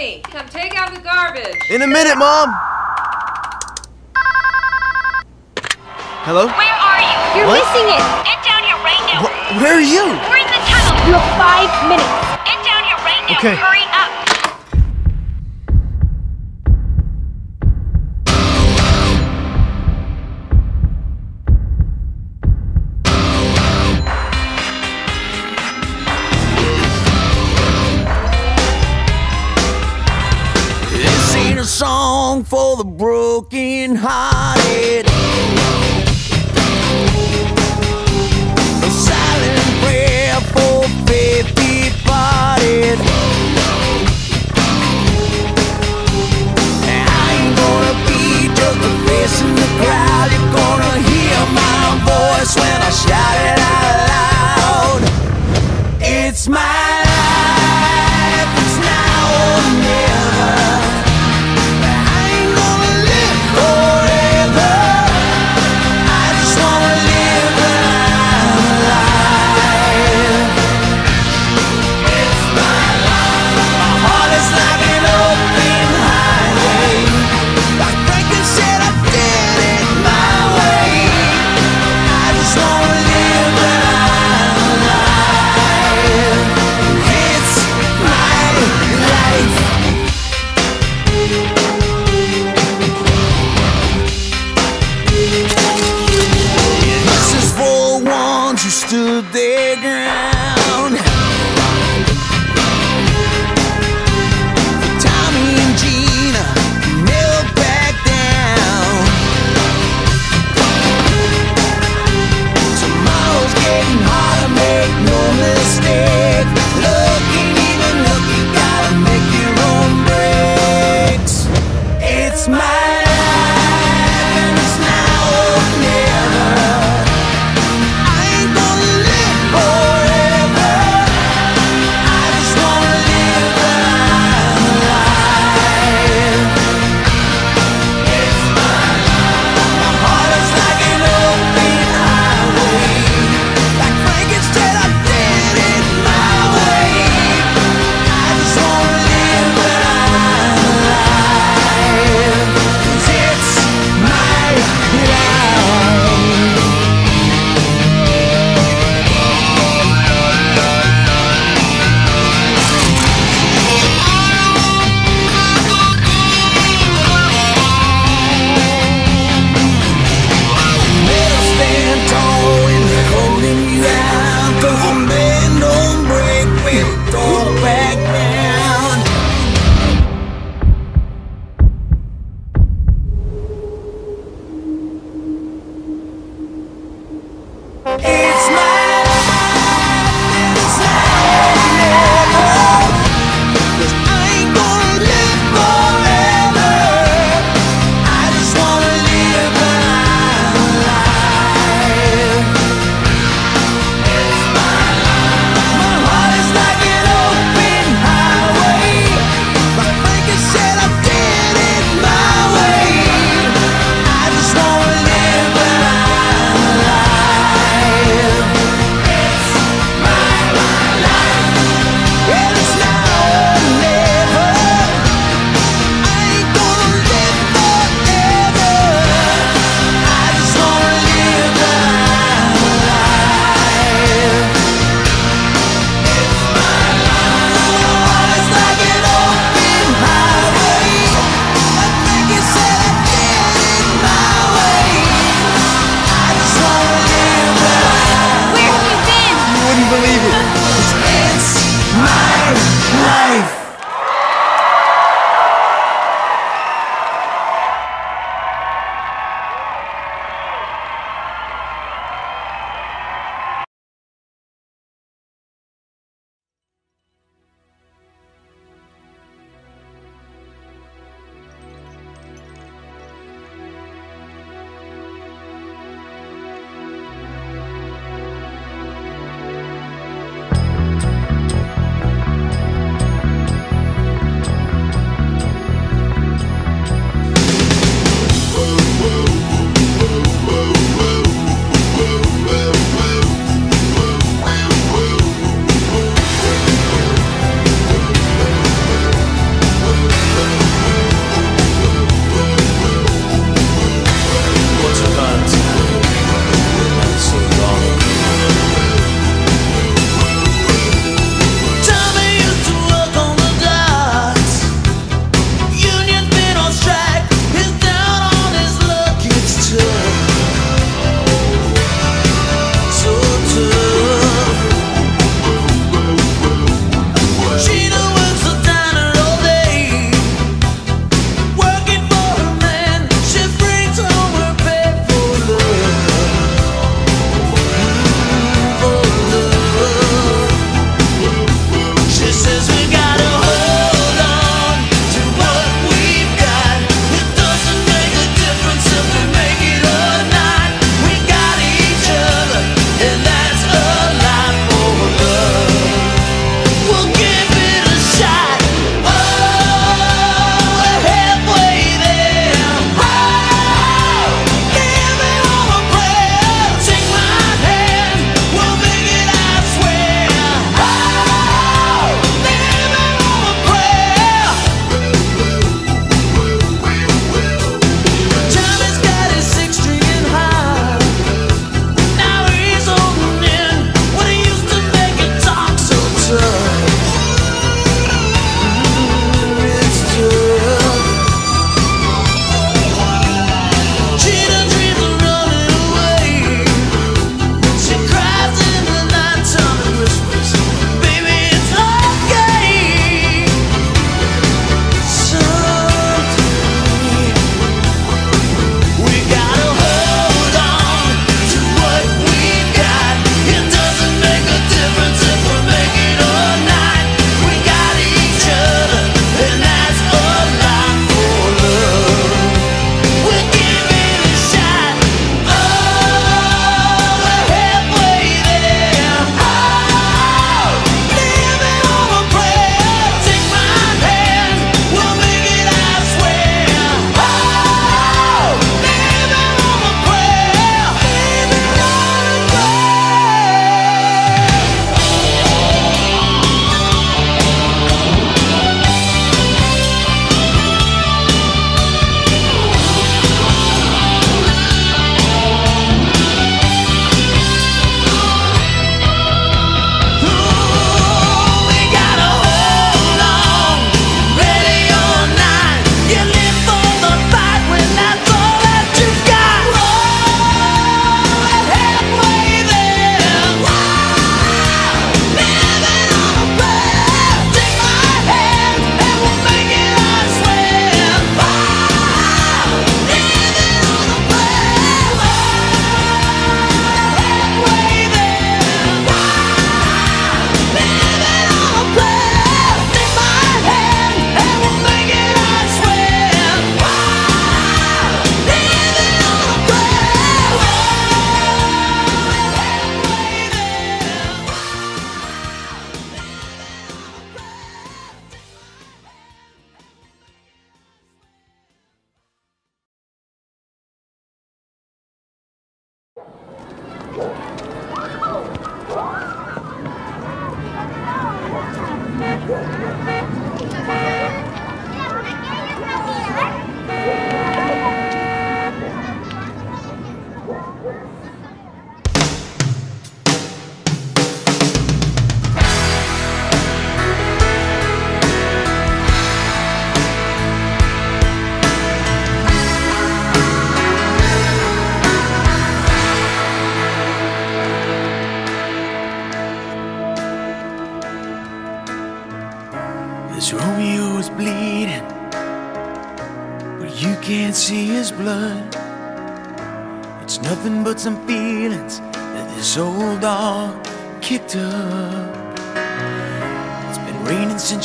Tommy, come take out the garbage. In a minute, Mom. Hello? Where are you? You're What? missing it. Get down here right now. Wh- where are you? We're in the tunnel. You have five minutes. Get down here right now. Okay. Hurry song for the broken hearted. A silent prayer for faith departed. I ain't gonna be just a face in the crowd. You're gonna hear my voice when I shout it out loud. It's my dig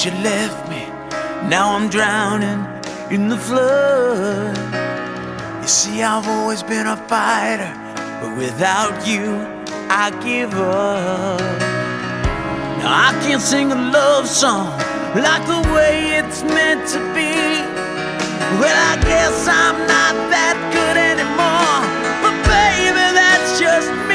you left me. Now I'm drowning in the flood. You see, I've always been a fighter, but without you, I give up. Now I can't sing a love song like the way it's meant to be. Well, I guess I'm not that good anymore, but baby, that's just me.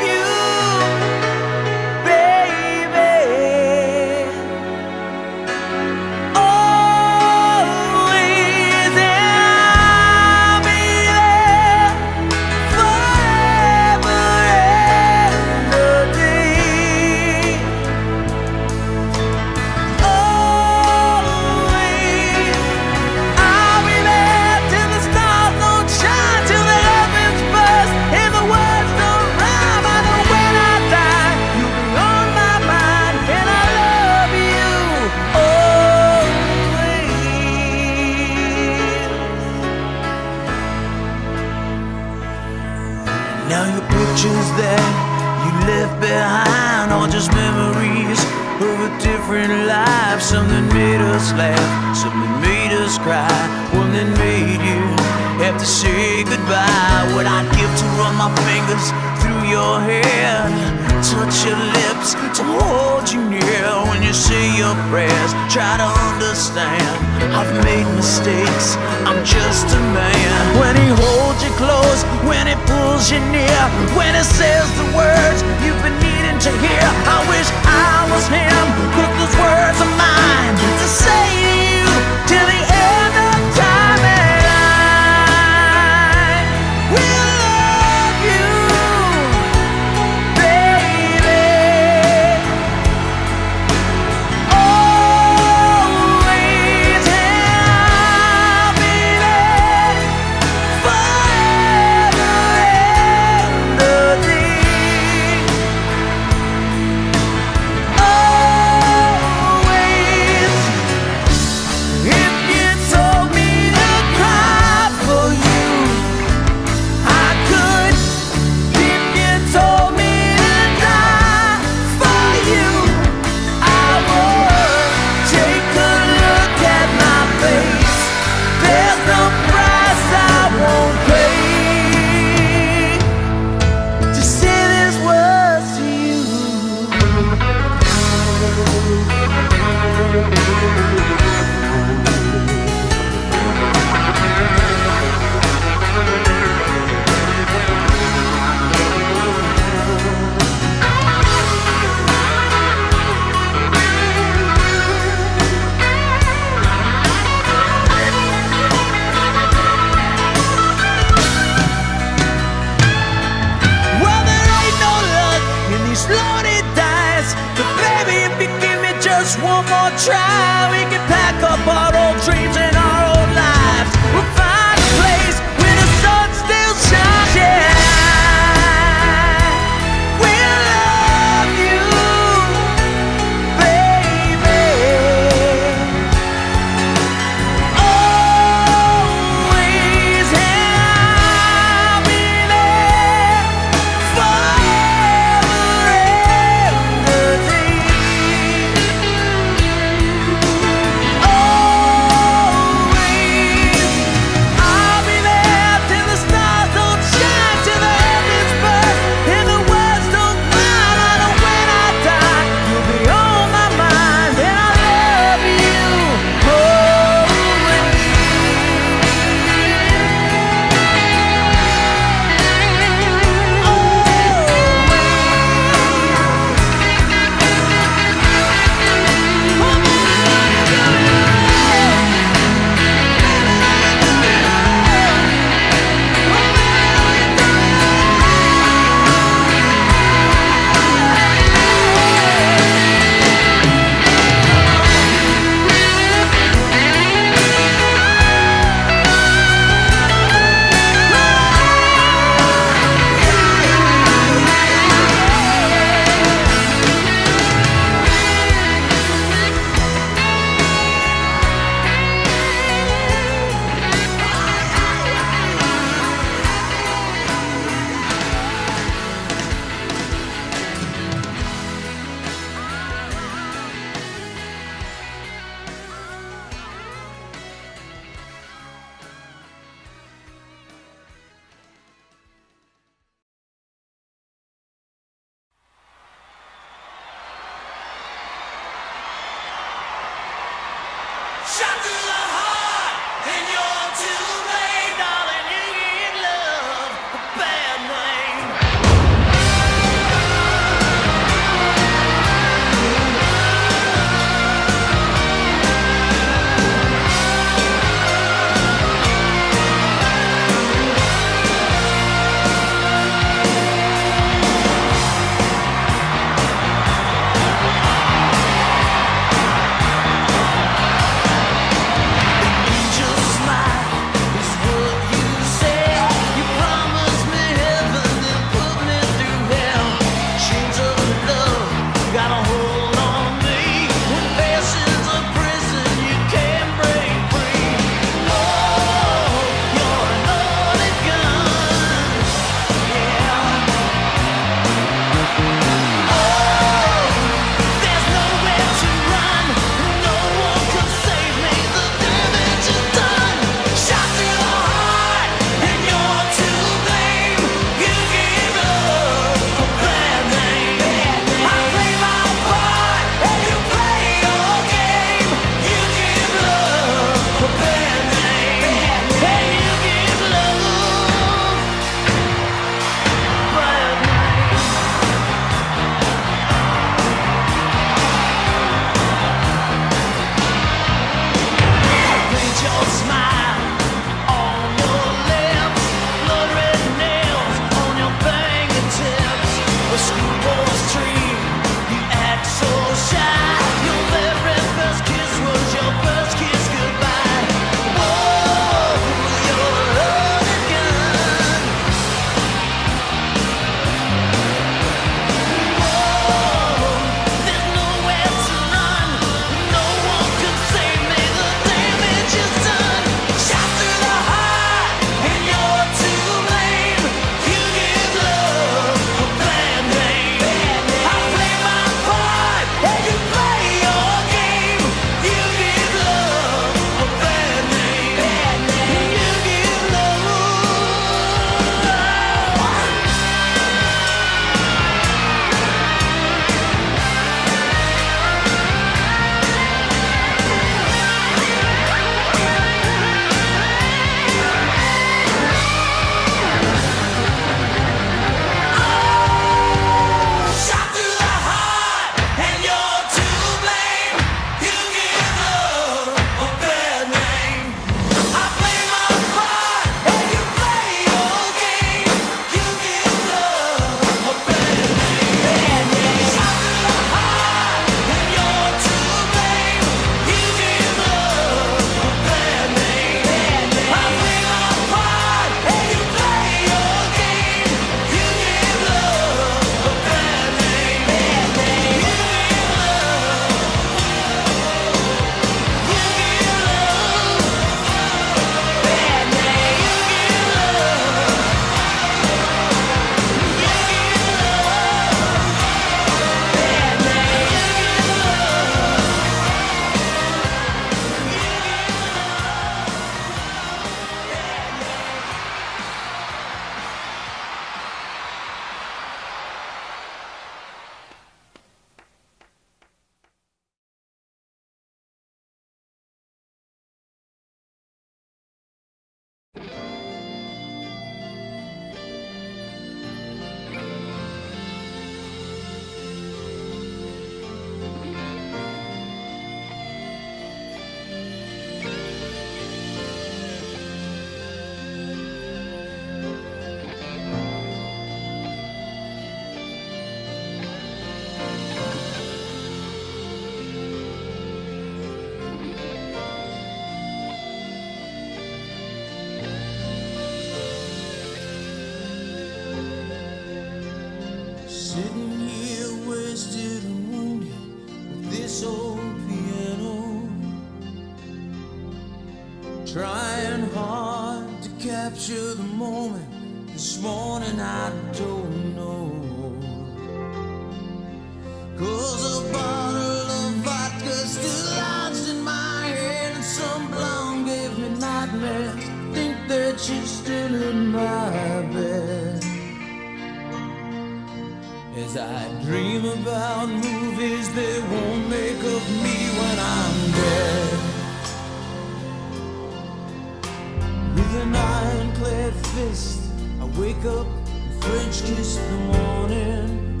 French kiss the morning.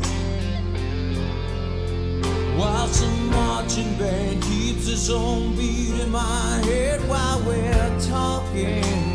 While some marching band keeps its own beat in my head while we're talking.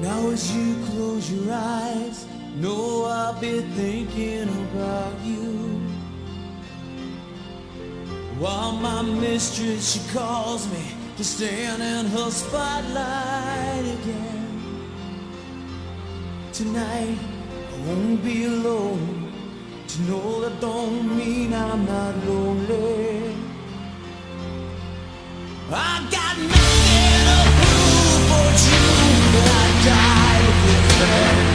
Now as you close your eyes, know I'll be thinking about you. While my mistress, she calls me to stand in her spotlight again. Tonight, I won't be alone. To know that don't mean I'm not lonely. I got nothing to prove for you, die with your friends.